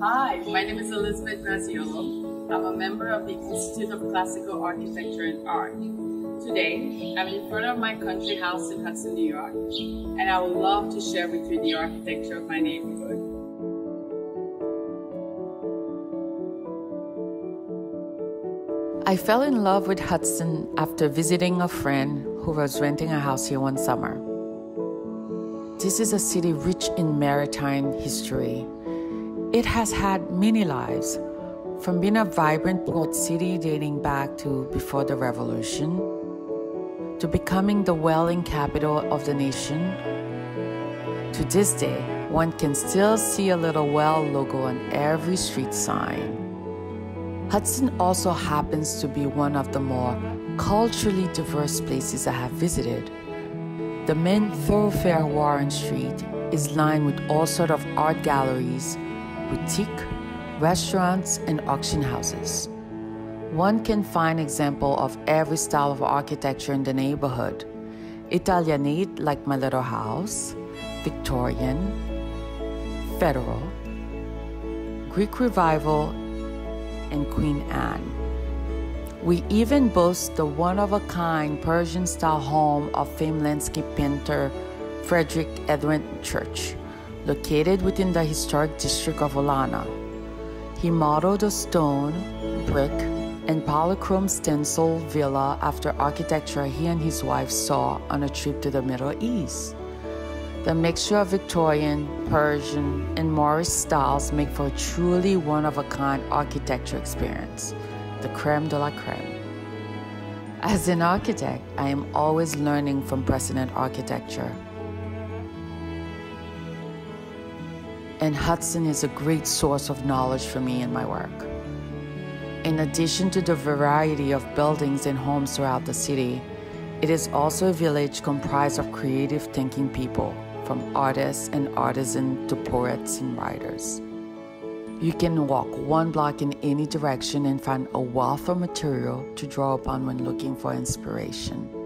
Hi, my name is Elizabeth Graziolo. I'm a member of the Institute of Classical Architecture and Art. Today, I'm in front of my country house in Hudson, New York, and I would love to share with you the architecture of my neighborhood. I fell in love with Hudson after visiting a friend who was renting a house here one summer. This is a city rich in maritime history. It has had many lives, from being a vibrant port city dating back to before the revolution, to becoming the whaling capital of the nation. To this day, one can still see a little well logo on every street sign. Hudson also happens to be one of the more culturally diverse places I have visited. The main thoroughfare Warren Street is lined with all sorts of art galleries, boutique, restaurants, and auction houses. One can find example of every style of architecture in the neighborhood. Italianate like my little house, Victorian, Federal, Greek Revival, and Queen Anne. We even boast the one of a kind Persian style home of famed landscape painter Frederic Edwin Church, located within the historic district of Olana. He modeled a stone, brick, and polychrome stencil villa after architecture he and his wife saw on a trip to the Middle East. The mixture of Victorian, Persian, and Moorish styles make for a truly one-of-a-kind architecture experience, the creme de la creme. As an architect, I am always learning from precedent architecture. And Hudson is a great source of knowledge for me in my work. In addition to the variety of buildings and homes throughout the city, it is also a village comprised of creative thinking people from artists and artisans to poets and writers. You can walk one block in any direction and find a wealth of material to draw upon when looking for inspiration.